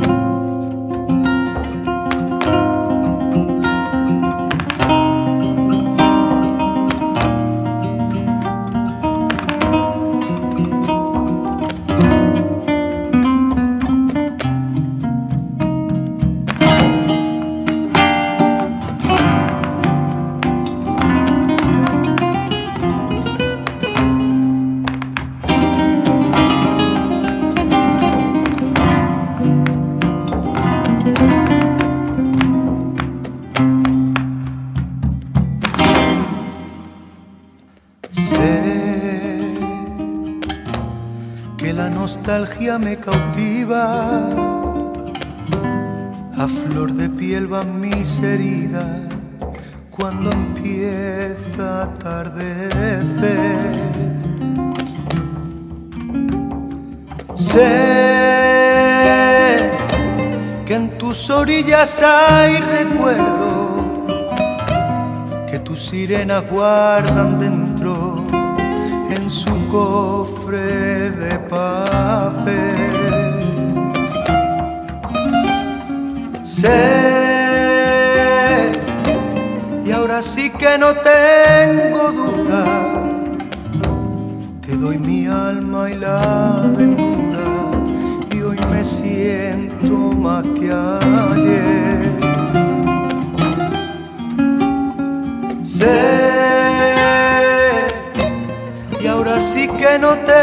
Bye. Nostalgia me cautiva. A flor de piel van mis heridas cuando empieza a atardecer. Sé que en tus orillas hay recuerdos que tus sirenas guardan dentro en su cofre Sé. Y ahora sí que no tengo duda, te doy mi alma y la desnuda y hoy me siento más que ayer. Sé. Y ahora sí que no te